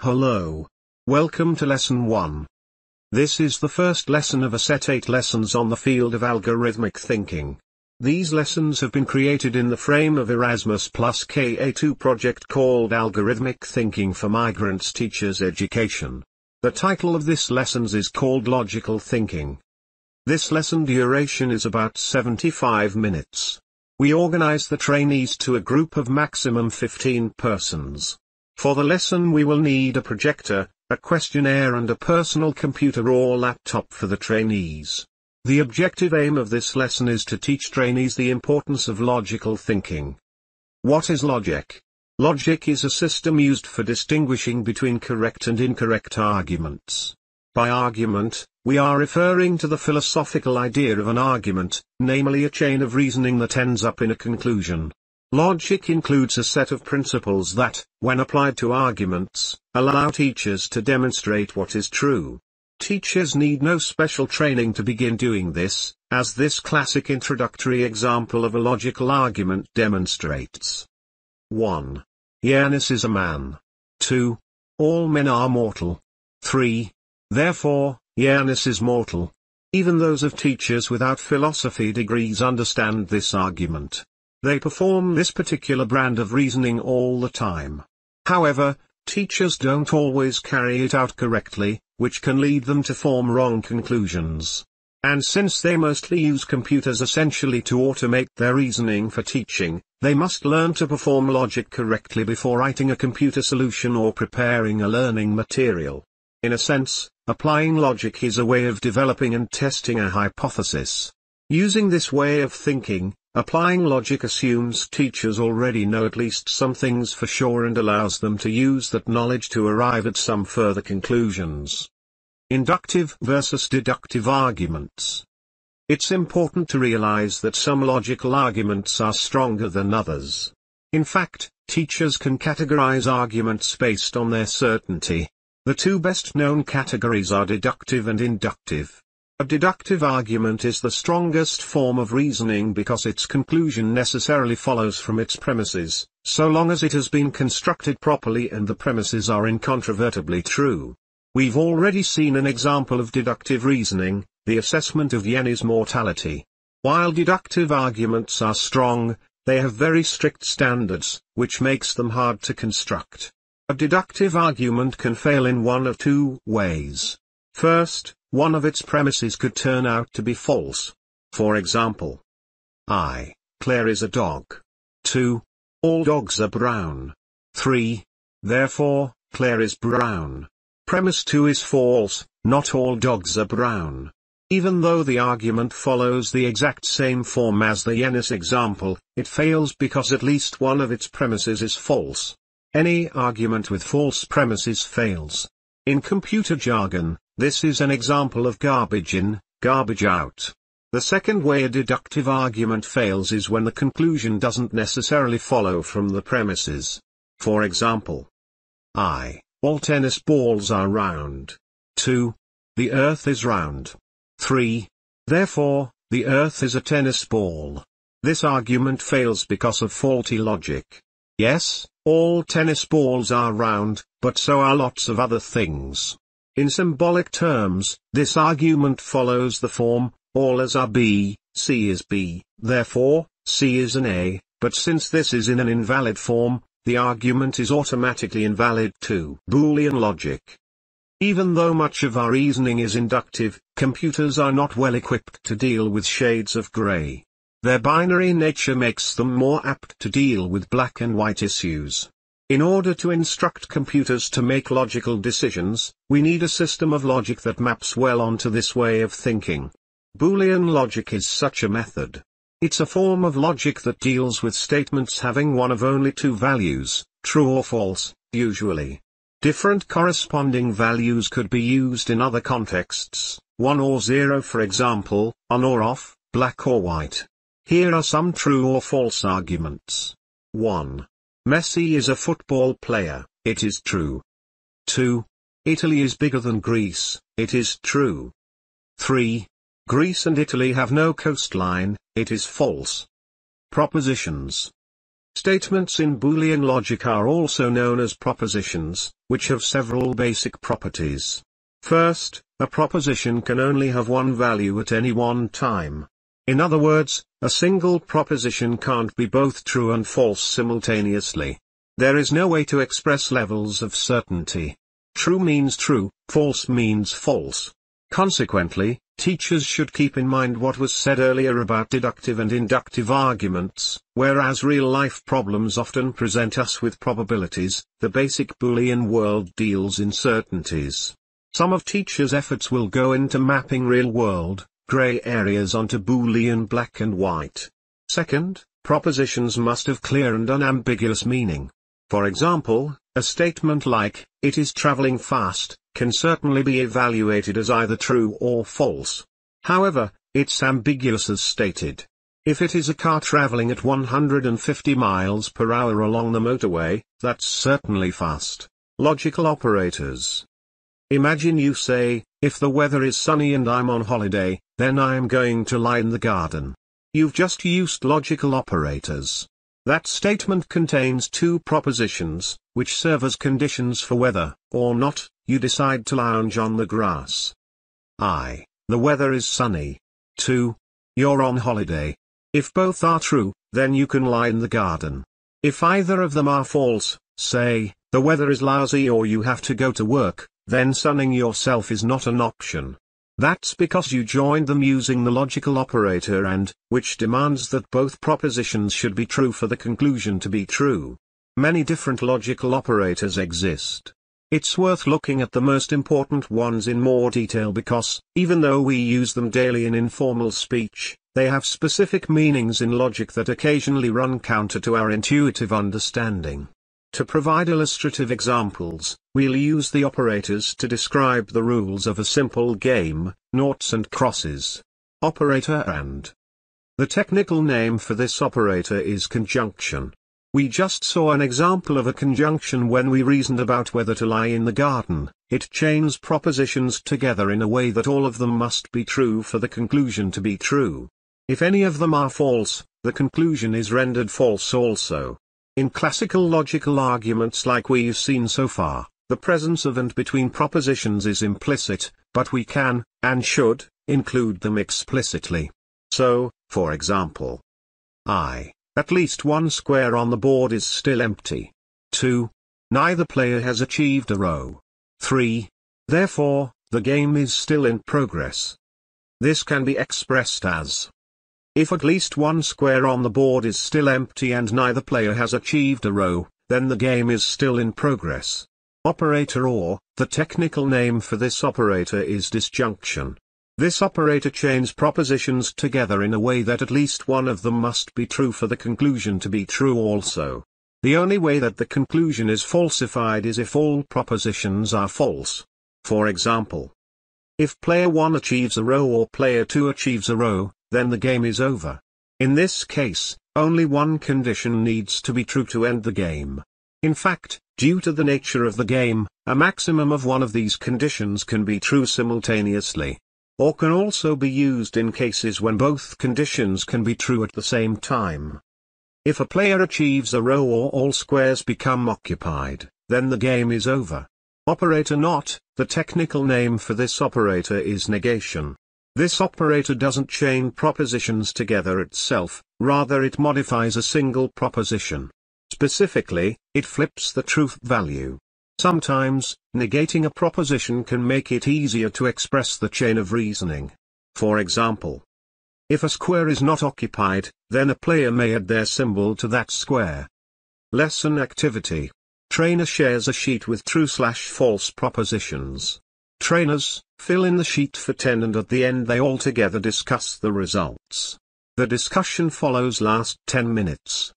Hello. Welcome to Lesson 1. This is the first lesson of a set 8 lessons on the field of algorithmic thinking. These lessons have been created in the frame of Erasmus Plus KA2 project called Algorithmic Thinking for Migrants Teachers Education. The title of this lessons is called Logical Thinking. This lesson duration is about 75 minutes. We organize the trainees to a group of maximum 15 persons. For the lesson we will need a projector, a questionnaire and a personal computer or laptop for the trainees. The objective aim of this lesson is to teach trainees the importance of logical thinking. What is logic? Logic is a system used for distinguishing between correct and incorrect arguments. By argument, we are referring to the philosophical idea of an argument, namely a chain of reasoning that ends up in a conclusion. Logic includes a set of principles that, when applied to arguments, allow teachers to demonstrate what is true. Teachers need no special training to begin doing this, as this classic introductory example of a logical argument demonstrates. 1. Janus is a man. 2. All men are mortal. 3. Therefore, Janus is mortal. Even those of teachers without philosophy degrees understand this argument. They perform this particular brand of reasoning all the time. However, teachers don't always carry it out correctly, which can lead them to form wrong conclusions. And since they mostly use computers essentially to automate their reasoning for teaching, they must learn to perform logic correctly before writing a computer solution or preparing a learning material. In a sense, applying logic is a way of developing and testing a hypothesis. Using this way of thinking, Applying logic assumes teachers already know at least some things for sure and allows them to use that knowledge to arrive at some further conclusions. Inductive versus deductive arguments. It's important to realize that some logical arguments are stronger than others. In fact, teachers can categorize arguments based on their certainty. The two best known categories are deductive and inductive. A deductive argument is the strongest form of reasoning because its conclusion necessarily follows from its premises, so long as it has been constructed properly and the premises are incontrovertibly true. We've already seen an example of deductive reasoning, the assessment of Yenny's mortality. While deductive arguments are strong, they have very strict standards, which makes them hard to construct. A deductive argument can fail in one of two ways. First, one of its premises could turn out to be false. For example, I, Claire is a dog. 2. All dogs are brown. 3. Therefore, Claire is brown. Premise 2 is false, not all dogs are brown. Even though the argument follows the exact same form as the Yennis example, it fails because at least one of its premises is false. Any argument with false premises fails. In computer jargon, this is an example of garbage in, garbage out. The second way a deductive argument fails is when the conclusion doesn't necessarily follow from the premises. For example, I, all tennis balls are round. 2. The earth is round. 3. Therefore, the earth is a tennis ball. This argument fails because of faulty logic. Yes, all tennis balls are round, but so are lots of other things. In symbolic terms, this argument follows the form, all as are B, C is B, therefore, C is an A, but since this is in an invalid form, the argument is automatically invalid too. Boolean logic. Even though much of our reasoning is inductive, computers are not well equipped to deal with shades of gray. Their binary nature makes them more apt to deal with black and white issues. In order to instruct computers to make logical decisions, we need a system of logic that maps well onto this way of thinking. Boolean logic is such a method. It's a form of logic that deals with statements having one of only two values, true or false, usually. Different corresponding values could be used in other contexts, 1 or 0 for example, on or off, black or white. Here are some true or false arguments. 1. Messi is a football player, it is true. 2. Italy is bigger than Greece, it is true. 3. Greece and Italy have no coastline, it is false. Propositions. Statements in Boolean logic are also known as propositions, which have several basic properties. First, a proposition can only have one value at any one time. In other words, a single proposition can't be both true and false simultaneously. There is no way to express levels of certainty. True means true, false means false. Consequently, teachers should keep in mind what was said earlier about deductive and inductive arguments, whereas real-life problems often present us with probabilities, the basic Boolean world deals in certainties. Some of teachers' efforts will go into mapping real-world, gray areas onto Boolean black and white. Second, propositions must have clear and unambiguous meaning. For example, a statement like, it is traveling fast, can certainly be evaluated as either true or false. However, it's ambiguous as stated. If it is a car traveling at 150 miles per hour along the motorway, that's certainly fast. Logical operators. Imagine you say, if the weather is sunny and I'm on holiday, then I am going to lie in the garden. You've just used logical operators. That statement contains two propositions, which serve as conditions for whether, or not, you decide to lounge on the grass. I. The weather is sunny. 2. You're on holiday. If both are true, then you can lie in the garden. If either of them are false, say, the weather is lousy or you have to go to work, then sunning yourself is not an option. That's because you joined them using the logical operator AND, which demands that both propositions should be true for the conclusion to be true. Many different logical operators exist. It's worth looking at the most important ones in more detail because, even though we use them daily in informal speech, they have specific meanings in logic that occasionally run counter to our intuitive understanding. To provide illustrative examples, we'll use the operators to describe the rules of a simple game, noughts and crosses. Operator AND. The technical name for this operator is conjunction. We just saw an example of a conjunction when we reasoned about whether to lie in the garden. It chains propositions together in a way that all of them must be true for the conclusion to be true. If any of them are false, the conclusion is rendered false also. In classical logical arguments like we've seen so far, the presence of and between propositions is implicit, but we can, and should, include them explicitly. So, for example, I, at least one square on the board is still empty. 2. Neither player has achieved a row. 3. Therefore, the game is still in progress. This can be expressed as if at least one square on the board is still empty and neither player has achieved a row, then the game is still in progress. Operator OR, the technical name for this operator is disjunction. This operator chains propositions together in a way that at least one of them must be true for the conclusion to be true also. The only way that the conclusion is falsified is if all propositions are false. For example, if player 1 achieves a row or player 2 achieves a row, then the game is over. In this case, only one condition needs to be true to end the game. In fact, due to the nature of the game, a maximum of one of these conditions can be true simultaneously. Or can also be used in cases when both conditions can be true at the same time. If a player achieves a row or all squares become occupied, then the game is over. Operator NOT, the technical name for this operator is negation. This operator doesn't chain propositions together itself, rather it modifies a single proposition. Specifically, it flips the truth value. Sometimes, negating a proposition can make it easier to express the chain of reasoning. For example, if a square is not occupied, then a player may add their symbol to that square. Lesson activity. Trainer shares a sheet with true slash false propositions. Trainers, fill in the sheet for 10 and at the end they all together discuss the results. The discussion follows last 10 minutes.